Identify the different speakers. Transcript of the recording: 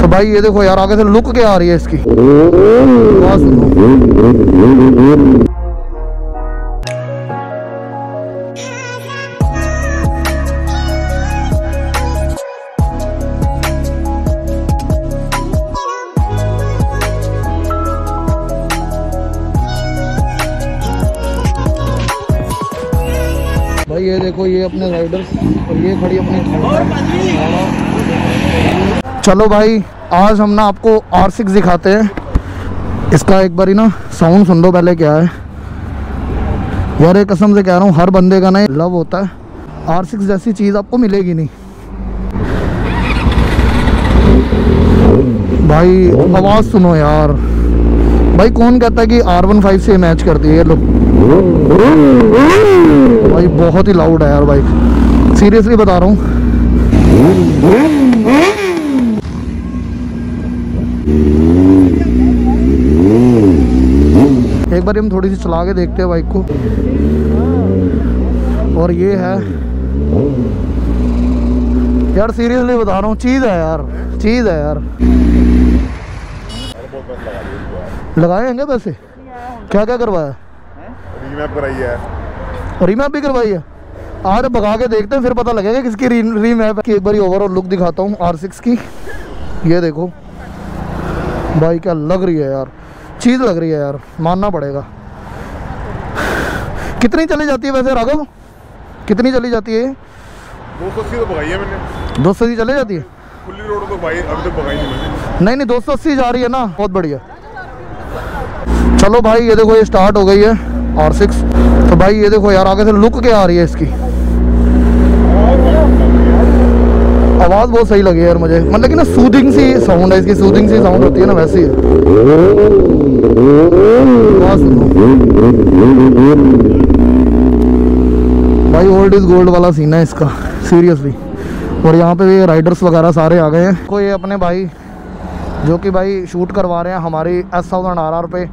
Speaker 1: तो भाई ये देखो यार आगे से लुक क्या आ रही है इसकी? भाई, ये देखो, ये अपने राइडर्स और ये खड़ी अपनी चलो भाई, आज हम ना आपको आर सिक्स दिखाते हैं। इसका एक बारी ना साउंड सुन लो पहले क्या है। यार एक कसम से कह रहा हूँ, हर बंदे का ना लव होता है। आर सिक्स जैसी चीज़ आपको मिलेगी नहीं। भाई, आवाज़ सुनो यार। भाई, कौन कहता है कि आर वन फाइव से मैच करती है ये लोग? भाई, बहुत ही लाउड है यार बाइक सीरियसली बता रहा हूँ। एक बार हम थोड़ी सी चला के देखते हैं बाइक को। और ये है। यार सीरियसली बता रहा हूँ, चीज़ है यार, चीज़ है यार। लगाए हैं क्या पैसे? क्या क्या करवाया?
Speaker 2: रीमैप कराई है।
Speaker 1: रीमैप भी करवाई है। आज भगा के देखते हैं फिर पता लगेगा किसकी री रीमैप है। एक बार ओवरऑल लुक दिखाता हूँ आर सिक्स की। ये देखो। भाई क्या लग रही है यार। चीज़ लग रही है यार। मानना पड़ेगा। कितनी चली जाती है वैसे राघव? कितनी चली जाती है
Speaker 2: दो सौ अस्सी तो भगाई है मैंने।
Speaker 1: दो सौ अस्सी चली जाती है?
Speaker 2: खुली रोड तो भाई अभी तक भगाई नहीं मैंने।
Speaker 1: नहीं नहीं दो सौ अस्सी जा रही है ना। बहुत बढ़िया। चलो भाई ये देखो ये स्टार्ट हो गई है। आर सिक्स तो भाई ये देखो यार, आगे से लुक क्या आ रही है इसकी? आवाज़ बहुत सही लगी यार मुझे। मतलब कि ना सूदिंग सी साउंड है, इसकी सूदिंग सी साउंड होती है ना वैसी है। भाई ओल्ड इज़ गोल्ड वाला सीन है इसका सीरियसली और यहाँ पे भी राइडर्स वगैरह सारे आ गए हैं। कोई अपने भाई, जो कि भाई शूट करवा रहे हैं हमारी एस थाउज़ेंड आर आर पे।